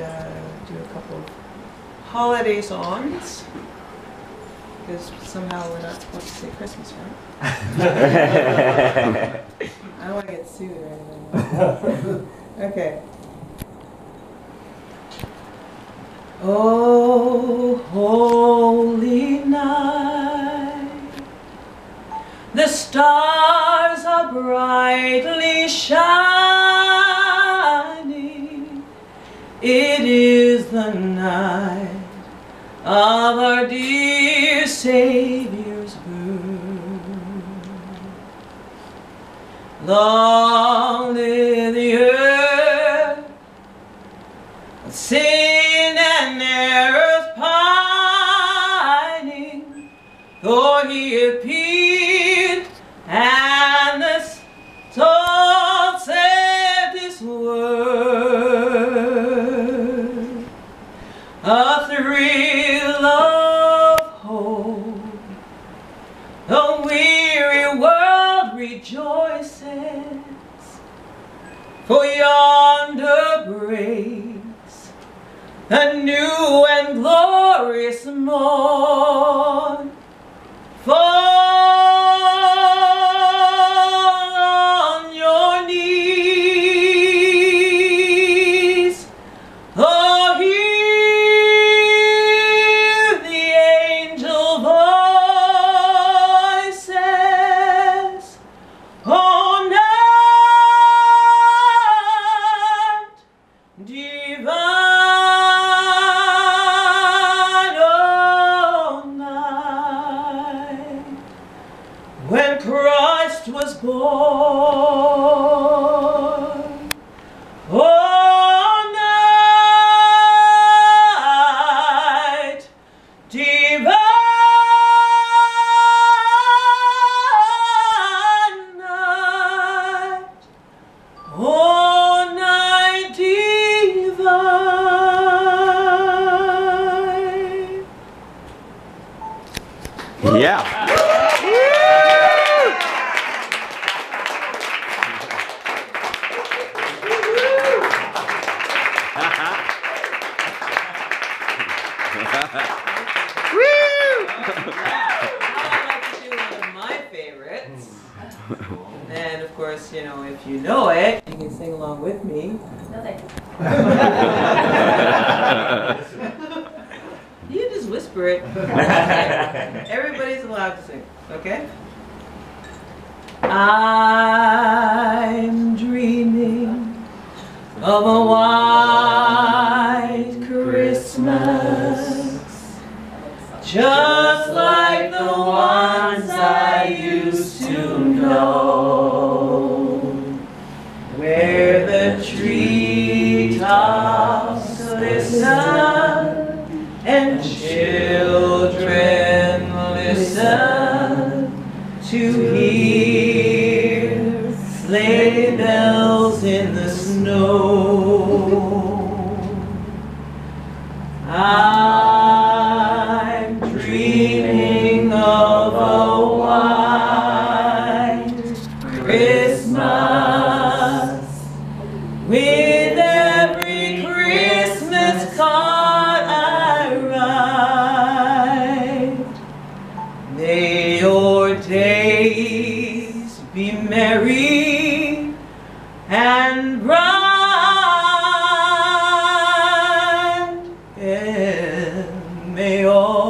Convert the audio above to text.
uh, do a couple of holiday songs. Because somehow we're not supposed to say Christmas, right? I don't want to get sued or anything. okay. Oh, holy night, the stars are brightly shining. Of our dear Savior's birth. Long live the earth, sin and error's pining, for he appeared and the soul said this word. A thrill the weary world rejoices, for yonder breaks a new and glorious morn. Night divine night. Night divine. Yeah. And of course, you know, if you know it, you can sing along with me. No, you. Just whisper it. Everybody's allowed to sing, okay? I'm dreaming of a white just like the ones I used to know, where the treetops glisten and children listen to hear sleigh bells in the snow. Christmas with every Christmas card I write. May your days be merry and bright, and may all